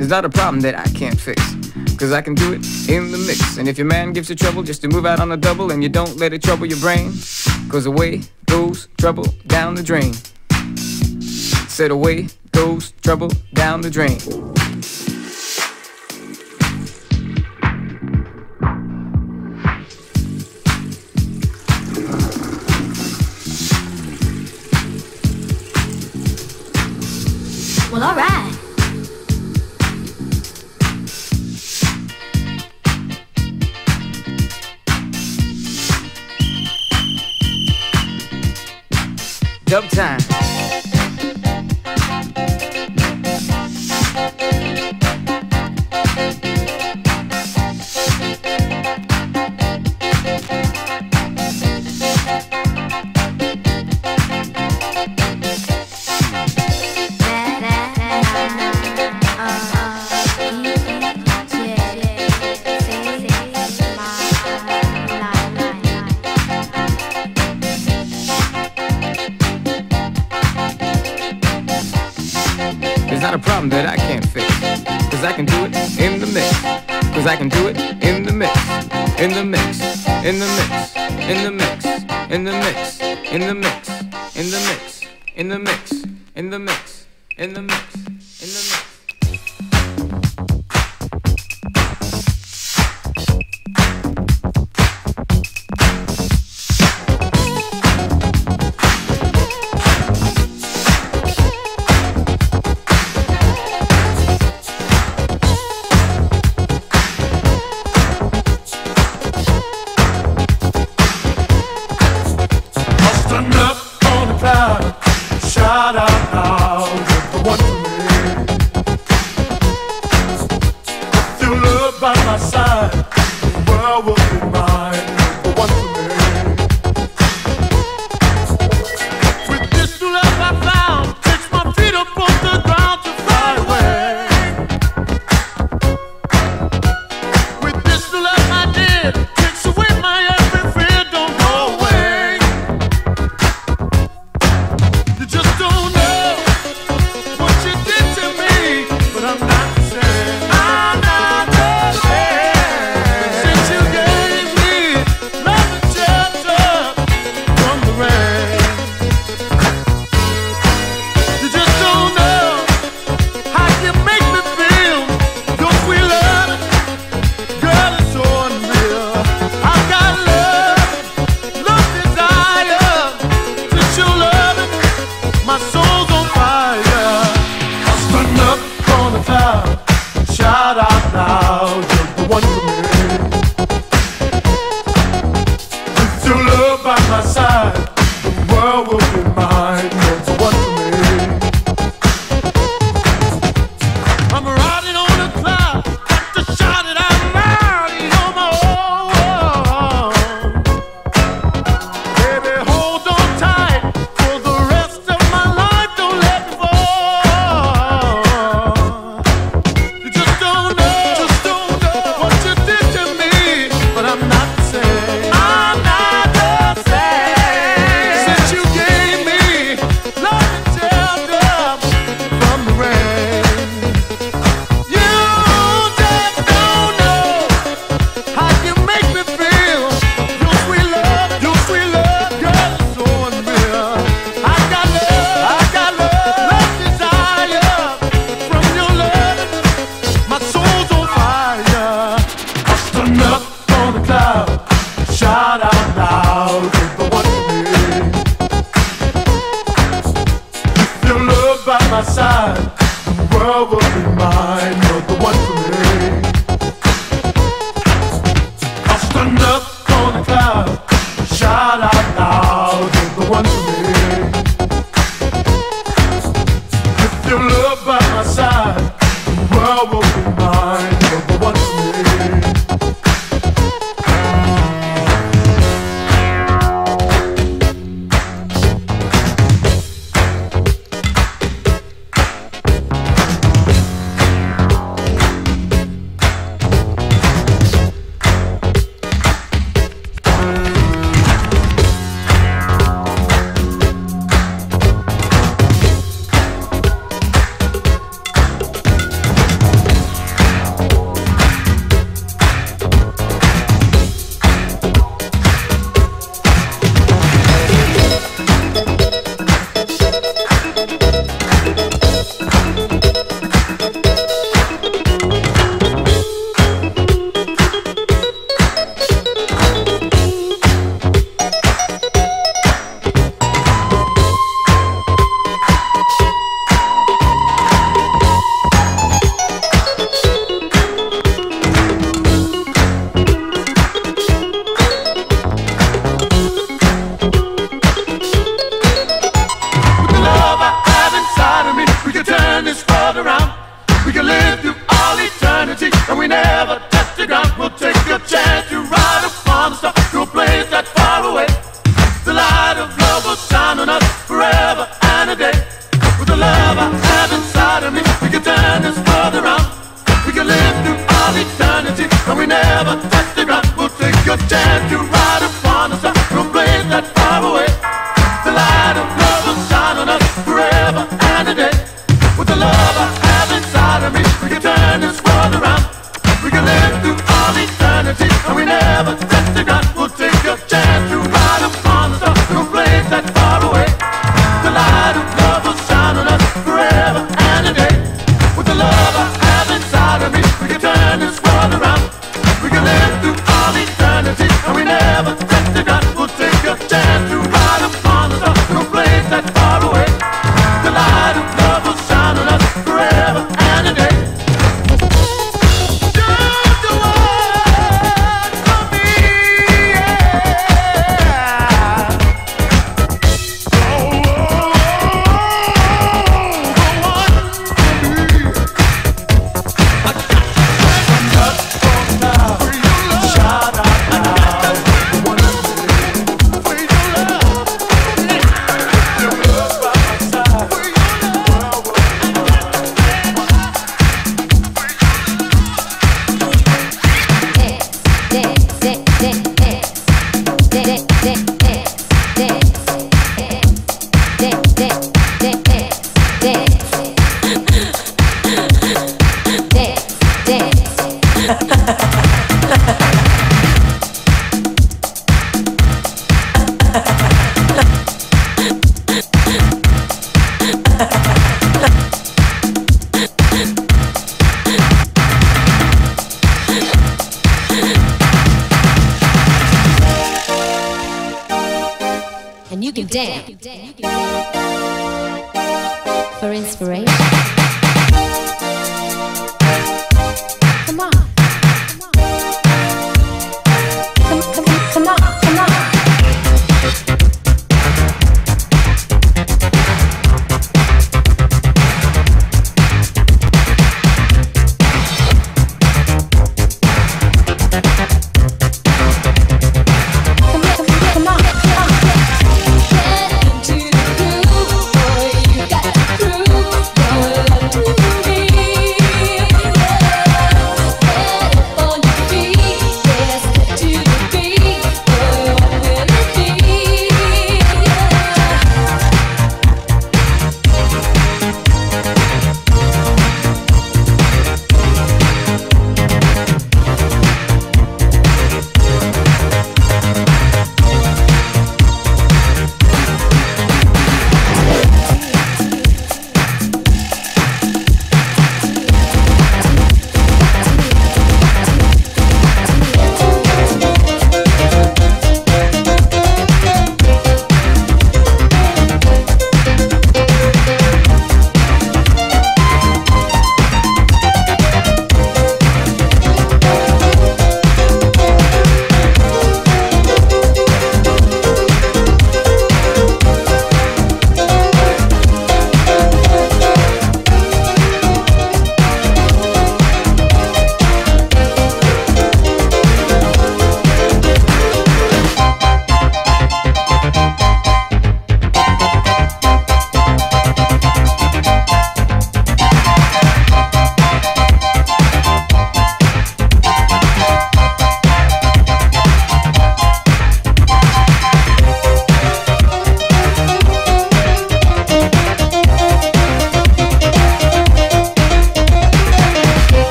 It's not a problem that I can't fix. Cause I can do it in the mix. And if your man gives you trouble just to move out on a double and you don't let it trouble your brain, cause away goes trouble down the drain. Said away goes trouble down the drain. Well, alright. Dub time. I can do it in the mix, in the mix, in the mix, in the mix, in the mix, in the mix, in the mix.